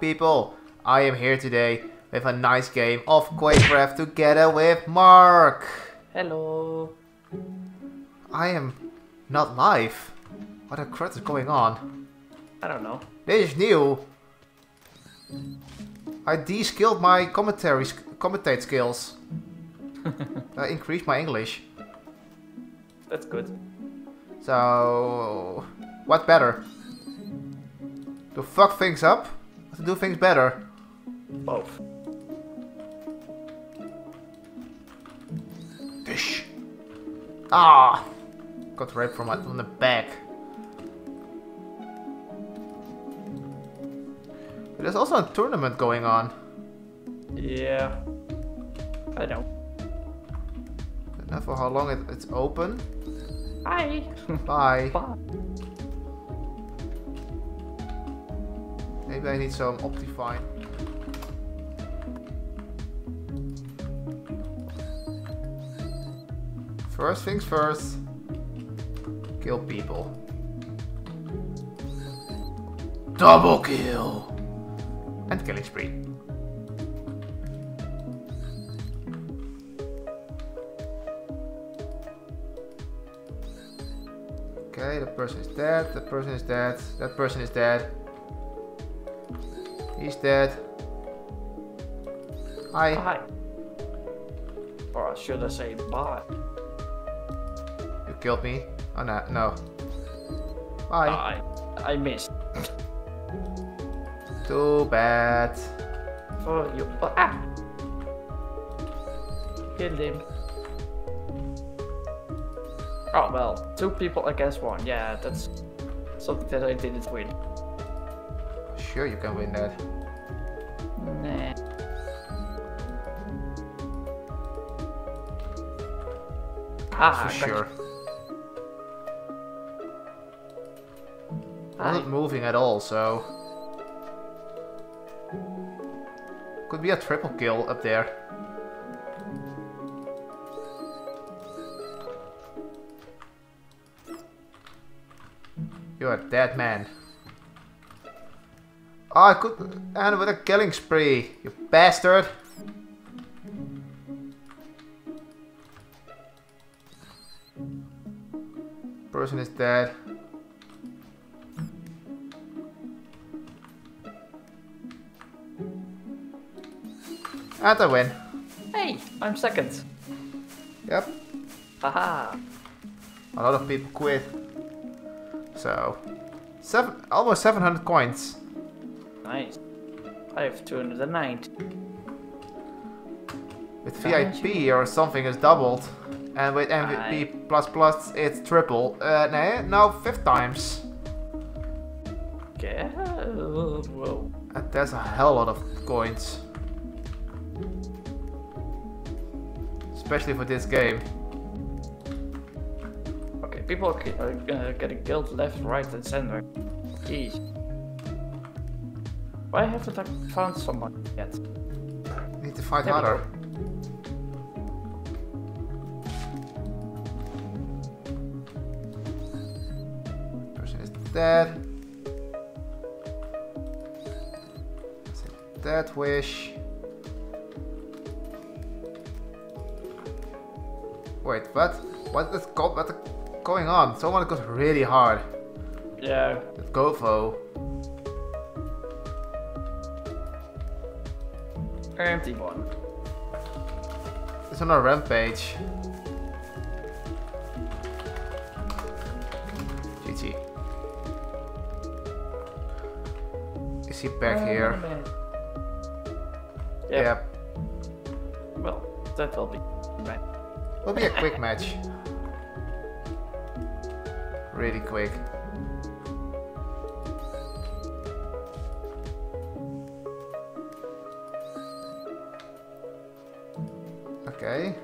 people? I am here today with a nice game of Quakecraft together with Mark. Hello. I am not live. What the crap is going on? I don't know. This is new. I de-skilled my commentary commentate skills. I increased my English. That's good. So, what better? To fuck things up? To do things better? Both. Dish. Ah! Got raped from, my, from the back. There's also a tournament going on. Yeah. I know. Don't know for how long it, it's open. Hi. Bye. Bye. Maybe I need some Optifine. First things first. Kill people. Double kill! And killing spree. Okay, the person is dead, that person is dead, that person is dead. He's dead. Hi. Hi. Or should I say bye? You killed me. Oh no, no. Bye. I I missed. Too bad. For you. Oh, ah. Killed him. Oh well, two people against one. Yeah, that's something that I didn't win. Sure, you can win that. Nah. Ah, For sure. Hi. Not moving at all, so. Could be a triple kill up there. You're a dead man. Oh, I could end with a killing spree, you bastard! Person is dead. And I win. Hey, I'm second. Yep. Haha. A lot of people quit. So, seven, almost 700 coins. Nice. I have 290. With VIP or something is doubled. And with MVP plus plus it's triple. Uh, no, no, fifth times. Okay. Whoa. And that's a hell lot of coins. Especially for this game. Okay, people are getting killed left, right, and center. Jeez. Why haven't I found someone yet? Need to find harder. Person is dead. That's a dead wish. Wait, what? What is go what is going on? Someone goes really hard. Yeah. With Gofo. Empty one. It's on a rampage. GG. Is he back here? Yep. Yep. Well, that will be right. Will be a quick match. Really quick. Okay.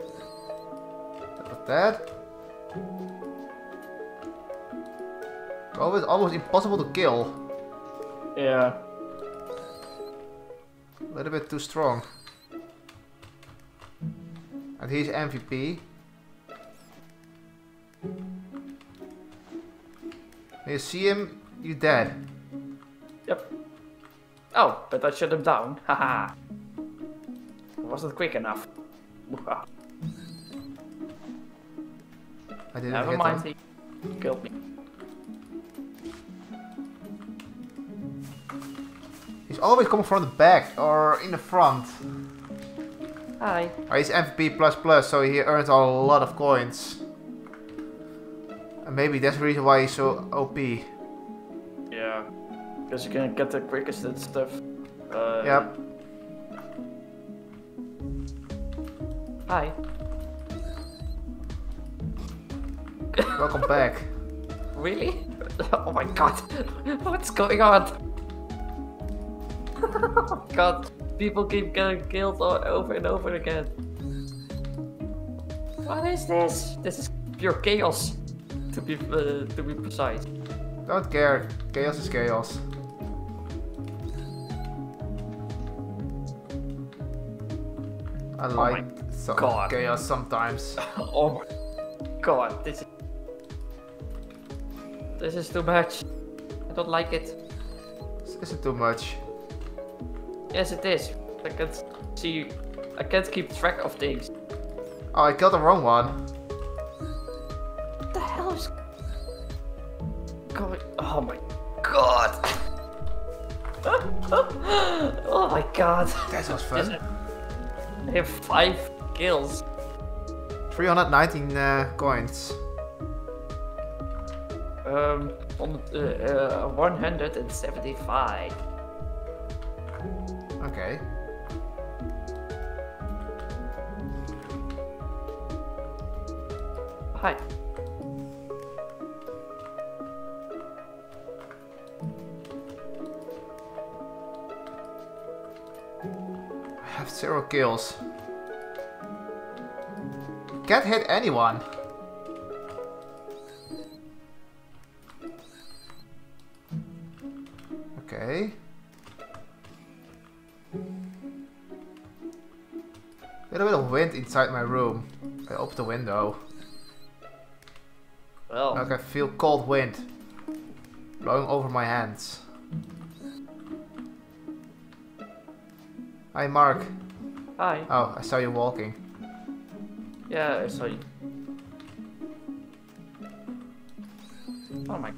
That was that. Always almost impossible to kill. Yeah. A little bit too strong. And he's MVP. You see him, you dead. Yep. Oh, but I shut him down. Haha. Wasn't quick enough. I didn't Never hit mind, him. he killed me. He's always coming from the back or in the front. Hi. Oh, he's MVP plus plus, so he earns a lot of coins. And maybe that's the reason why he's so OP. Yeah. Because you can get the quickest and stuff. Uh, Yep. Hi. Welcome back. Really? Oh my god. What's going on? oh god. People keep getting killed over and over again. What is this? This is pure chaos. To be uh, to be precise. Don't care. Chaos is chaos. I oh like some God. chaos sometimes. oh my god. This is this is too much. I don't like it. Is it too much? Yes, it is. I can't see. I can't keep track of things. Oh, I killed the wrong one. What the hell is going? Oh my god! oh my god! That was fun. I have five kills. 319 uh, coins. Um, on, uh, uh, 175. Okay. Hi. Kills. Can't hit anyone. Okay. Little bit of wind inside my room. I open the window. Well, I feel cold wind blowing over my hands. Hi Mark. Hi. Oh, I saw you walking. Yeah, I saw you. Oh my.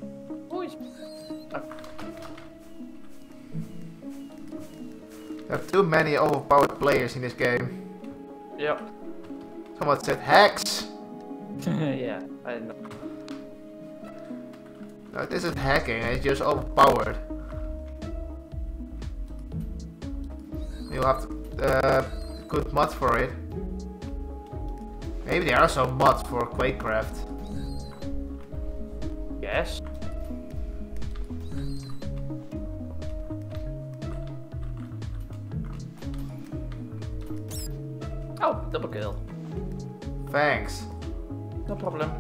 Who is. Uh, There are too many overpowered players in this game. yeah. Someone said hacks. yeah, I know. No, this is hacking. It's just overpowered. You have uh, good mods for it. Maybe there are some mods for Quakecraft. Yes. Oh, double kill. Thanks. No problem.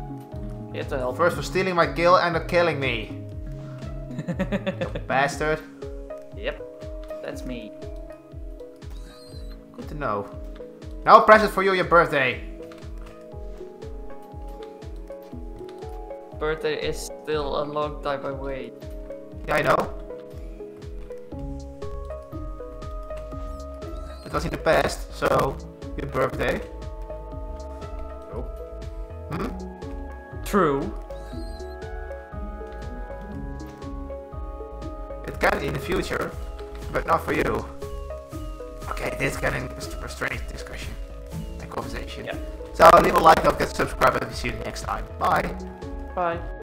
Here to help. First for stealing my kill and then killing me. Bastard. Yep, that's me. To know. Now a present for you, your birthday. Birthday is still a long time away. Yeah, I know. It was in the past, so your birthday. Oh. Hmm? True. It can be in the future, but not for you. Okay, this is getting a strange discussion and conversation. Yeah. So leave a like, don't forget to subscribe, and see you next time. Bye. Bye.